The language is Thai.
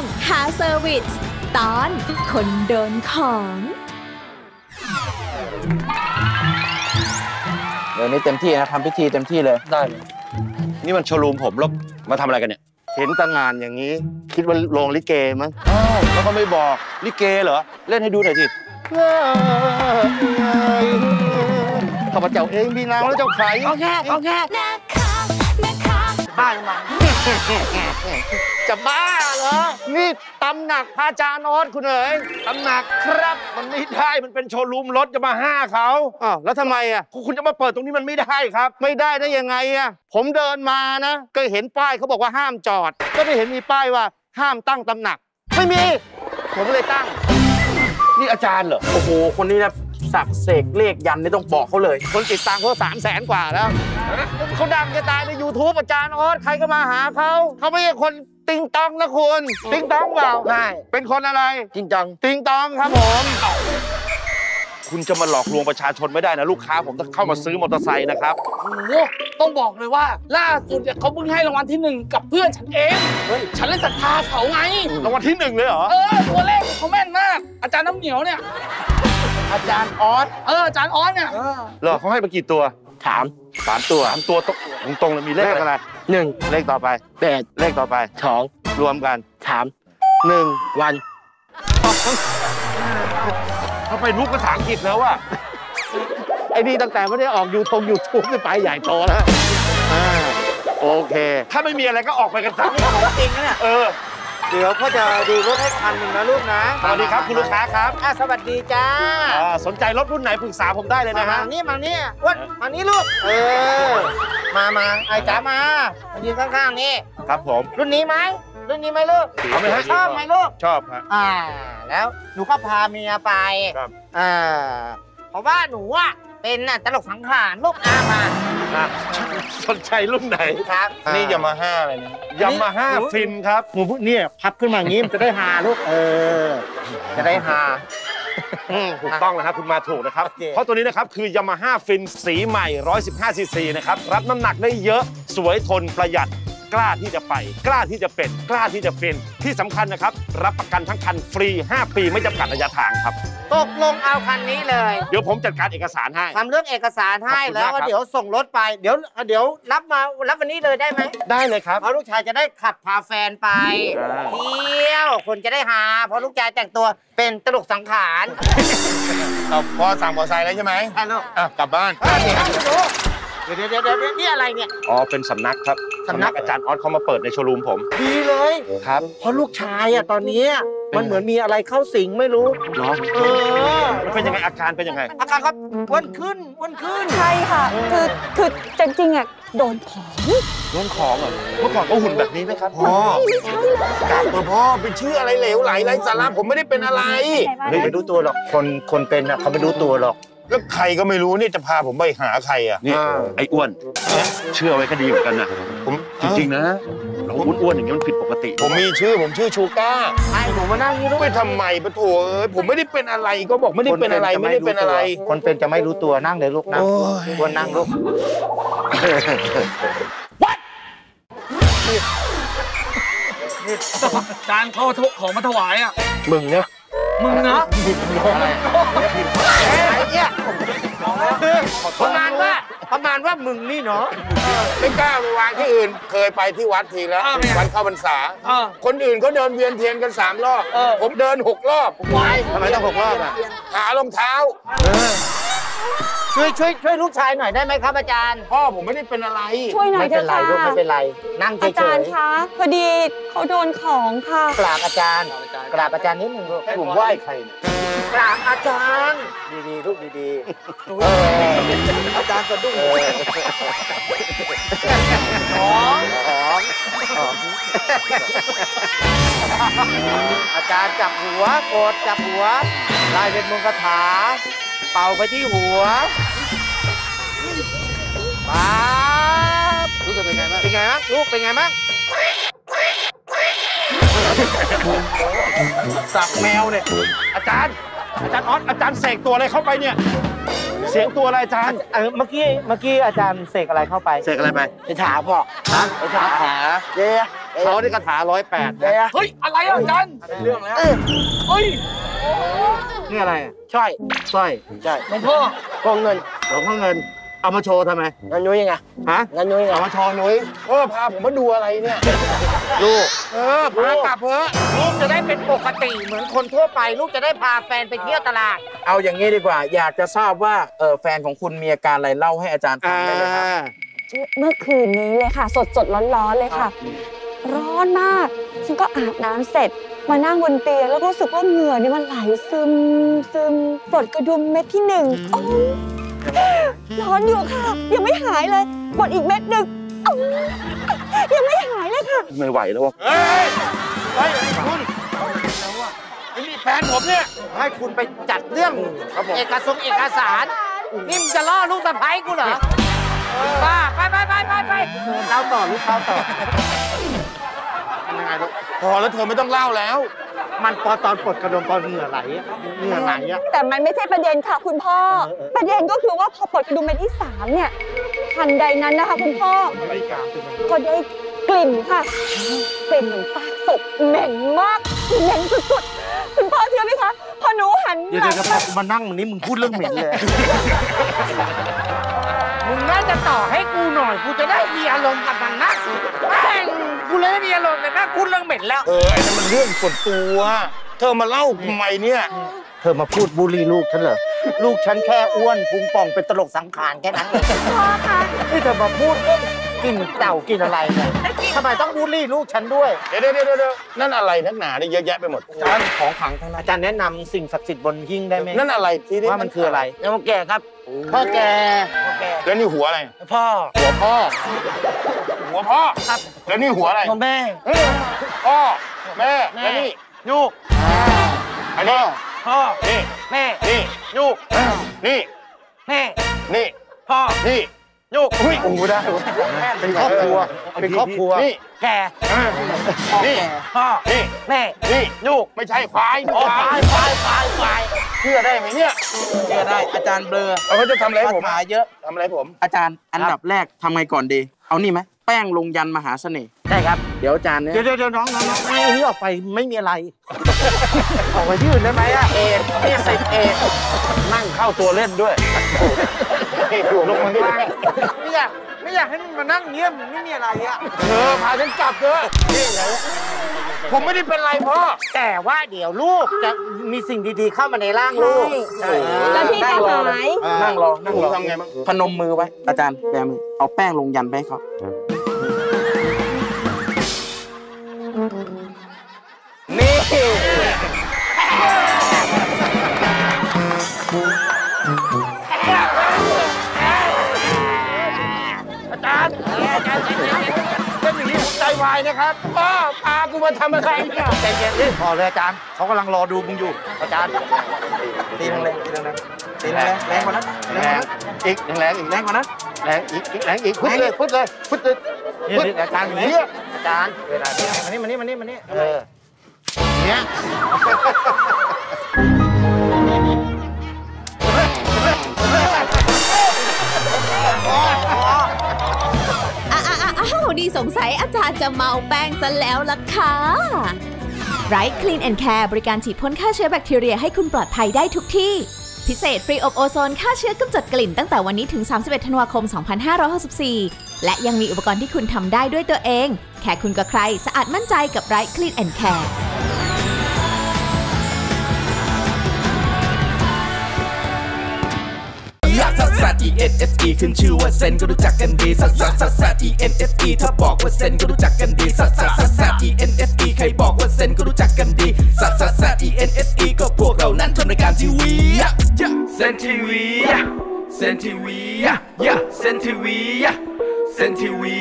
งหาเซอร์วิสตอนคนโดนของเดี๋ยวนี้เต็มที่นะทำพิธีเต็มที่เลย ได้เลยนี่มันโชว์รูมผมแล้วมาทำอะไรกันเนี่ย เห็นตางานอย่างนี้ คิดว่าโรงลิเกมั้งอ้าวแล้วก็ไม่บอกลิเกเหรอ เล่นให้ดูหน่อยสิข้าพเจ้าเองมีนางแล้วเจ้าใครเอาแค่เอาแค่บ้าหรือเปล่า จะบ้าเหรอ นี่ตำหนักพระอาจารย์โนอตคุณเอ๋ยตำหนักครับ มันไม่ได้ มันเป็นโชว์รูมรถจะมาห้าเขาอ้าวแล้วทำไมอะ คุณจะมาเปิดตรงนี้มันไม่ได้ครับ ไม่ได้ได้ยังไงอะ ผมเดินมานะ ก็เห็นป้ายเขาบอกว่าห้ามจอด ก็ไม่เห็นมีป้ายว่าห้ามตั้งตำหนัก ไม่มี ผมเลยตั้ง นี่อาจารย์เหรอ โอ้โห คนนี้นะสักเสกเลขยันนี่ต้องบอกเขาเลย คนติดตามเขาสามแสนกว่าแล้ว เขาดังจะตายใน YouTube อาจารย์โอ๊ตใครก็มาหาเขา เขาไม่ใช่คน ติงตองนะคุณ ติงตองเปล่าใช่เป็นคนอะไร จริงจัง ติงตองครับผม คุณจะมาหลอกลวงประชาชนไม่ได้นะลูกค้าผมต้องเข้ามาซื้อมอเตอร์ไซค์นะครับ โอ้โหต้องบอกเลยว่า ล่าสุดเนี่ยเขาเพิ่งให้รางวัลที่หนึ่งกับเพื่อนฉันเอง ฉันเลยศรัทธาเขาไง รางวัลที่หนึ่งเลยเหรอ เออ ตัวเลขเขาแม่นมาก อาจารย์น้ำเหนียวเนี่ย อาจารย์ออส เออ อาจารย์ออสเนี่ย เหรอเขาให้มากี่ตัว ถามสามตัวสามตัวตรงตรงๆเลยมีเลเลขขอะอะไรไรหนึ่งเลขต่อไปแปดเลขต่อไปสองรวมกันสามหนึ่งวันเขาไปนุกภาษาอังกฤษแล้วอะไอ้นี่ตั้งแต่ไม่ได้ออกยูทงยูทูบไปใหญ่โตแล้วอ่าโอเค ถ้าไม่มีอะไรก็ออกไปกันซะจริงนะเนี่ยเออ เดี๋ยวพ่อจะดูรถให้คันหนึ่งนะลูกนะสวัสดีครับคุณลูกค้าครับอะสวัสดีจ้าอ่าสนใจรถรุ่นไหนปรึกษาผมได้เลยมานะมาฮะนี่มานี่อ้วันมานี่ลูก เออ มามาไอ้จ๋ามามายืนข้างๆนี่ ครับผม รุ่นนี้ไหมรุ่นนี้ไหมลูกเอาไหมฮะชอบไหมลูก ชอบฮะอ่า แล้วหนูก็พาเมียไปครับอ่าเพราะว่าหนูอะเป็นน่ะตลกสังขารลูกอามาอะ สนใจรุ่นไหนครับ นี่ยามาฮ่าอะไรเนี่ยยามาฮ่าฟินครับหมูเนี่ยพับขึ้นมาอย่างนี้มันจะได้หาลูกเออ จะได้หาอืมถูกต้องแล้วครับคุณมาถูกนะครับโอเคเพราะตัวนี้นะครับ คือ Yamaha Finn สีใหม่ 115ซีซีนะครับ รับน้ำหนักได้เยอะสวยทนประหยัดกล้าที่จะไป กล้าที่จะเป็น กล้าที่จะฟินที่สำคัญนะครับ รับประกันทั้งคันฟรี 5 ปีไม่จำกัดระยะทางครับ ตกลงเอาคันนี้เลยเดี๋ยวผมจัดการเอกสารให้ ทำเรื่องเอกสารให้ขอบคุณแล้วมากครับก็เดี๋ยวส่งรถไป เดี๋ยวเดี๋ยวรับมารับวันนี้เลยได้ไหมได้เลยครับ เพราะลูกชายจะได้ขับพาแฟนไปได้เที่ยวคนจะได้หา เพราะลูกชายแต่งตัวเป็นตลกสังขารเอาพอสั่งมอเตอร์ไซค์แล้วใช่ไหมใช่ลูกอะกลับบ้านเดี๋ยว เดี๋ยวเดี๋ยวเดี๋ยวนี่อะไรเนี่ย อ๋อ เป็นสำนักครับสำนักอาจารย์ออสเขามาเปิดในโชว์รูมผมดีเลยครับ เพราะลูกชายอะตอนนี้มันเหมือนมีอะไรเข้าสิงไม่รู้เหรอเออแล้วเป็นยังไงอาการเป็นยังไง อาการครับอ้วนขึ้นอ้วนขึ้นใช่ค่ะคือคือจริงๆอะโดนของเรื่องของเหรอเมื่อก่อนก็หุ่นแบบนี้ไหมครับพ่อกลับมาพ่อเป็นชื่ออะไรเหลวไหลไร้สาระผมไม่ได้เป็นอะไรเฮ้ยไม่รู้ตัวหรอกคนคนเป็นอะเขาไม่รู้ตัวหรอก แล้วใครก็ไม่รู้นี่จะพาผมไปหาใครอะนี่ไอ้อ้วน เชื่อไว้ก็ดีเหมือนกันนะผมจริงๆนะเราอ้วนๆอย่างนี้มันผิดปกติ ผมมีชื่อผมชื่อชูก้าไอ้หนูมานั่งนี่ลูกไปทำไมปะโถเอ้ยผมไม่ได้เป็นอะไรก็บอกไม่ได้เป็นอะไรไม่ได้เป็นอะไร คนเป็นจะไม่รู้ตัวนั่งเลยลูกนั่งโอ้ยควรนั่งลูกอาจารย์เขาเอาของมาถวายอะมึงเนี่ย มึงนะไอ้เนี่ยประมาณว่าประมาณว่ามึงนี่เนาะไม่กล้าไปวางที่อื่น เคยไปที่วัดทีแล้วอ้าวเนี่ยวันเข้าพรรษาเออคนอื่นเขาเดินเวียนเทียนกันสามรอบเออผมเดินหกรอบวายทำไมต้องหกรอบอะหารองเท้าช่วยช่วยช่วยลูกชายหน่อยได้ไหมครับอาจารย์ พ่อผมไม่ได้เป็นอะไร ช่วยหน่อยไม่เถเป็นอะไรค่ะลูกไม่เป็นไร นั่งเฉอาจารยย์คะพอดีเขาโดนของค่ะๆกราบอาจารย์กราบอาจารย์นิดหนึ่งลูกให้ผมไหว้ใครเนี่ยกราบอาจารย์ ดีๆลูกดีๆเอออาจารย์สะดุ้งเลยของของของอาจารย์จับหัวกดจับหัวลายเป็นมนต์คาถา เป่าไปที่หัวป๊าบรู้สึกเป็นไงบ้างเป็นไงบ้างลูกเป็นไงบ้างสับแมวเนี่ย อาจารย์ อาจารย์ออสอาจารย์เสกตัวอะไรเข้าไปเนี่ยเเสียงตัวอะไรอาจารย์เออเมื่อกี้เมื่อกี้อาจารย์เสกอะไรเข้าไปเสกอะไรไปไปถามพ่อฮะไปถามคาถาเดี๋ยวเขาได้คาถาร้อยแปดเดี๋ยวเฮ้ย อะไรอะอาจารย์เรื่องแล้วเฮ้ย นี่อะไรอะใช่สร้อยใช่หลวงพ่อกองเงินหลวงพ่อเงิน เอามาโชว์ทำไมเงินนุ้ยไงฮะเงินนุ้ยไงเอามาโชว์นุ้ยพ่อพาผมมาดูอะไรเนี่ยลูกเออพากลับเถอะลูกจะได้เป็นปกติเหมือนคนทั่วไป ลูกจะได้พาแฟนไปเที่ยวตลาด เอาอย่างนี้ดีกว่า อยากจะทราบว่าเออแฟนของคุณมีอาการอะไรเล่าให้อาจารย์ฟังอ่าได้เลยครับเมื่อคืนนี้เลยค่ะ สดสดร้อนร้อนๆเลยค่ะ ร้อนมาก ฉันก็อาบน้ำเสร็จ มานั่งบนเตียงแล้วก็รู้สึกว่าเหงื่อเนี่ยมันไหลซึมซึมปลดกระดุมเม็ดที่หนึ่งโอ้ร้อนอยู่ค่ะ ยังไม่หายเลยปลดอีกเม็ดหนึ่งโอ้ยังไม่หายเลยค่ะ ไม่ไหวแล้ววะเฮ้ยเฮ้ยคุณไอ้นี่แฟนผมเนี่ย ให้คุณไปจัดเรื่องครับผมเอกสงค์เอกสารนี่มึงจะล่อลูกสะใภ้กูเหรอบ้าไปไปไปไปไปเล่าต่อลูกเล่าต่อ ยังไงลูกพอแล้วเธอไม่ต้องเล่าแล้ว มันพอตอนปลดกระดมตอนเหงื่อไหลอะเหงื่อไหลอะ แต่มันไม่ใช่ประเด็นค่ะคุณพ่อประเด็นก็คือว่าพอปลดกระดุมเม็ดที่สามเนี่ยทันใดนั้นนะคะคุณพ่อก็ได้กลิ่นค่ะกลิ่นเหมือนซากศพเหม็นมากเหม็นสุดๆคุณพ่อเชื่อไหมคะพอหนูหันเดี๋ยวหลัเดี๋ยวงพอกูมานั่งวันนี้มึงพูดเรื่องเหม็นเลย มึงน่าจะต่อให้กูหน่อย กูจะได้มีอารมณ์กับมันนะแม่งกูเลยไม่มีอารมณ์เลยนะพูดเรื่องเหม็นแล้ว เออไอ้นั่นมันเรื่องส่วนตัว เธอมาเล่าทำไมเนี่ย เธอมาพูดบูลลี่ลูกฉันเหรอ ลูกฉันแค่อ้วนพุงป่องเป็นตลกสังขารแค่นั้นเองพ่อคะนี่เธอมาพูดเรื่องกินเต่ากินอะไรเนี่ยทำไมต้องบูลลี่ลูกฉันด้วย เดี๋ยวเดี๋ยวเดี๋ยวเดี๋ยวนั่นอะไรนักหนาเนี่ยเยอะแยะไปหมดอาจารย์ของขังทางอาจารย์แนะนำสิ่งศักดิ์สิทธิ์บนหิ้งได้ไหมนั่นอะไรที่ว่ามันคืออะไรแล้วแกครับ พ่อแกแล้วนี่หัวอะไร พ่อ หัวพ่อ หัวพ่อครับ แล้วนี่หัวอะไรพ่อแม่เฮ้ยพ่อแม่แล้วนี่ยูกอันนี้พ่อนี่แม่นี่ยูกนี่แม่นี่พ่อนี่ยูกอุ้ยโอ้โหได้เว้ยเป็นครอบครัวเป็นครอบครัวนี่แกอ่านี่พ่อนี่แม่นี่ยูกไม่ใช่ควายควายควายควายควายเชื่อได้ไหมเนี่ยเชื่อได้อาจารย์เบลอเอาเขาจะทำอะไรให้คาผมถาเยอะทำอะไรให้ผม อาจารย์อันดับแรกทำไงก่อนดี เอานี่ไหม แป้งลงยันมหาเสน่ห์ใช่ครับ เดี๋ยวอาจารย์เนี่ยเดี๋ยวเดี๋ยวเดี๋ยวน้องน้องน้องไอ้นี่ออกไปไม่มีอะไรออกไปที่อื่นได้ไหมอะเอ็นนี่สิบเอ็นนั่งเข้าตัวเล่นด้วยลงมานี่ไม่อยากไม่อยากให้มันมานั่งเงียบไม่มีอะไรอะเธอพาฉันกลับเถอะนี่ไงผมไม่ได้เป็นไรพ่อแต่ว่าเดี๋ยวลูกจะมีสิ่งดีๆเข้ามาในร่างลูกใช่แล้วพี่ก็หายนั่งรอนั่งรอทำไงบ้างพนมมือไว้อาจารย์แบมือเอาแป้งลงยันไปให้เขา มาทำอะไรเนี่ยใจเย็นพอเลยอาจารย์เขากำลังรอดูมึงอยู่ อาจารย์ตีแรงๆตีแรงตีแรงแรงกว่านั้นแรงอีกแรงอีกแรงกว่านั้นแรงอีกอีกแรงอีกพุทเลยพุทเลยพุทเลยนี่นี่อาจารย์อยู่นี่อาจารย์เวลานี้มานี่มานี่มานี่มานี่เออเนี้ยอ้าวอ้าวนี่สงสัยอาจารย์จะเมาแป้งซะแล้วล่ะ ค่ะ Right Clean & Care บริการฉีดพ่นฆ่าเชื้อแบคทีเรียให้คุณปลอดภัยได้ทุกที่ พิเศษฟรีอบโอโซนฆ่าเชื้อกำจัดกลิ่นตั้งแต่วันนี้ถึง 31 ธันวาคม 2564 และยังมีอุปกรณ์ที่คุณทำได้ด้วยตัวเอง แค่คุณกับใคร สะอาดมั่นใจกับ Right Clean & Care ลักซัสซัส E N S E ขึ้นชื่อว่าเซนก็รู้จักกันดีซัสซัสซัสซัส E N S E ถ้าบอกว่าเซนก็รู้จักกันดีซัสซัสซัสซัส E N S E ใครบอกว่าเซนก็รู้จักกันดีซัสซัสซัส E N S E ก็พวกเรานั้นทำรายการทีวีเซนทีวีเซนทีวีเซนทีวีเซนทีวี